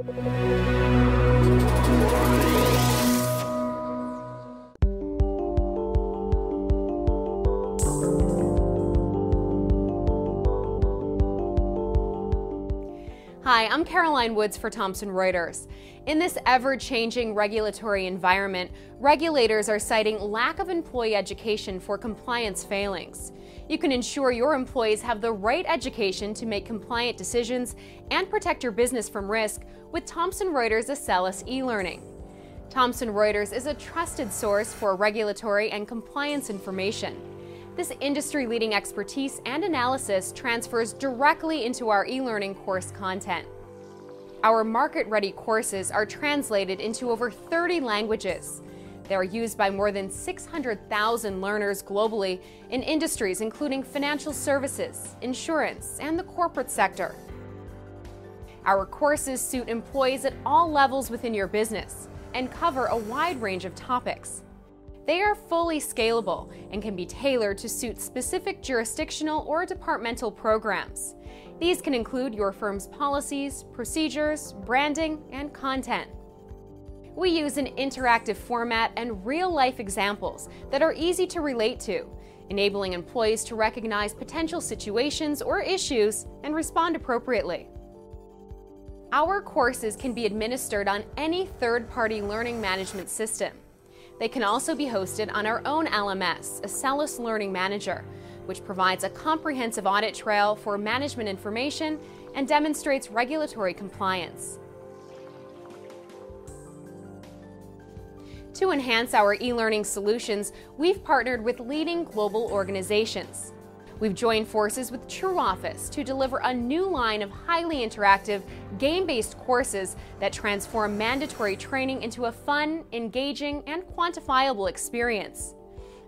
Thank you. Hi, I'm Caroline Woods for Thomson Reuters. In this ever changing regulatory environment, regulators are citing lack of employee education for compliance failings. You can ensure your employees have the right education to make compliant decisions and protect your business from risk with Thomson Reuters Accelus e-learning. Thomson Reuters is a trusted source for regulatory and compliance information. This industry leading expertise and analysis transfers directly into our e learning course content. Our market ready courses are translated into over 30 languages. They are used by more than 600,000 learners globally in industries including financial services, insurance, and the corporate sector. Our courses suit employees at all levels within your business and cover a wide range of topics. They are fully scalable and can be tailored to suit specific jurisdictional or departmental programs. These can include your firm's policies, procedures, branding, and content. We use an interactive format and real life examples that are easy to relate to, enabling employees to recognize potential situations or issues and respond appropriately. Our courses can be administered on any third party learning management system. They can also be hosted on our own LMS, Accelus Learning Manager, which provides a comprehensive audit trail for management information and demonstrates regulatory compliance. To enhance our e-learning solutions, we've partnered with leading global organizations. We've joined forces with TrueOffice to deliver a new line of highly interactive, game based courses that transform mandatory training into a fun, engaging, and quantifiable experience.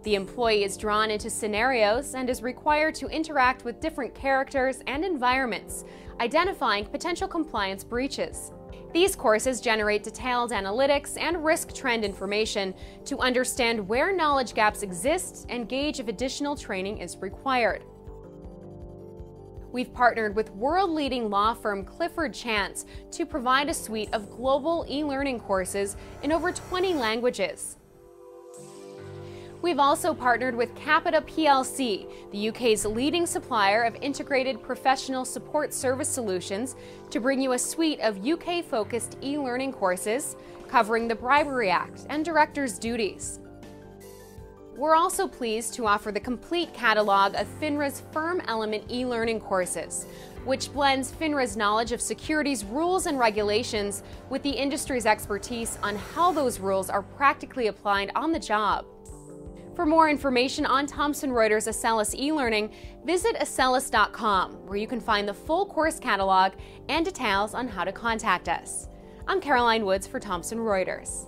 The employee is drawn into scenarios and is required to interact with different characters and environments, identifying potential compliance breaches. These courses generate detailed analytics and risk trend information to understand where knowledge gaps exist and gauge if additional training is required. We've partnered with world leading law firm Clifford Chance to provide a suite of global e learning courses in over 20 languages. We've also partnered with Capita plc, the UK's leading supplier of integrated professional support service solutions, to bring you a suite of UK focused e learning courses covering the Bribery Act and director's duties. We're also pleased to offer the complete catalog of FINRA's Firm Element e learning courses, which blends FINRA's knowledge of securities rules and regulations with the industry's expertise on how those rules are practically applied on the job. For more information on Thomson Reuters Accelus e-learning, visit accelus.com, where you can find the full course catalog and details on how to contact us. I'm Caroline Woods for Thomson Reuters.